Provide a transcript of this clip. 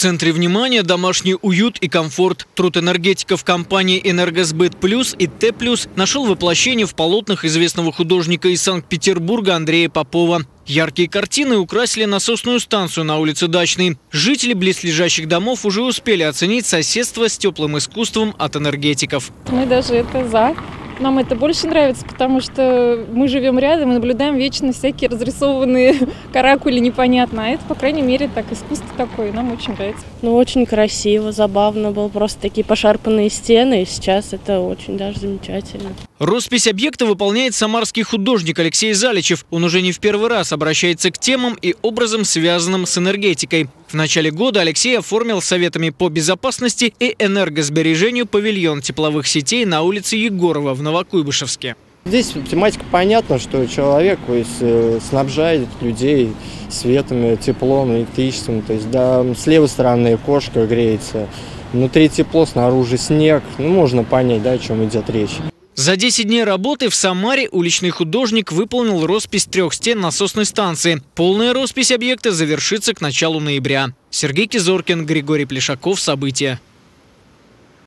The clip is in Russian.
центре внимания домашний уют и комфорт. Труд энергетиков компании «Энергосбыт Плюс» и «Т Плюс» нашел воплощение в полотнах известного художника из Санкт-Петербурга Андрея Попова. Яркие картины украсили насосную станцию на улице Дачной. Жители близлежащих домов уже успели оценить соседство с теплым искусством от энергетиков. Мы даже это за. Нам это больше нравится, потому что мы живем рядом и наблюдаем вечно всякие разрисованные каракули непонятно. А это, по крайней мере, так искусство такое, нам очень нравится. Ну, очень красиво, забавно было. Просто такие пошарпанные стены, и сейчас это очень даже замечательно. Роспись объекта выполняет самарский художник Алексей Заличев. Он уже не в первый раз обращается к темам и образом, связанным с энергетикой. В начале года Алексей оформил советами по безопасности и энергосбережению павильон тепловых сетей на улице Егорова в Новокуйбышевске. Здесь тематика понятна, что человек то есть, э, снабжает людей светом, теплом, электричеством. То есть, да, с левой стороны кошка греется, внутри тепло, снаружи снег. Ну, можно понять, да, о чем идет речь. За 10 дней работы в Самаре уличный художник выполнил роспись трех стен насосной станции. Полная роспись объекта завершится к началу ноября. Сергей Кизоркин, Григорий Плешаков. События.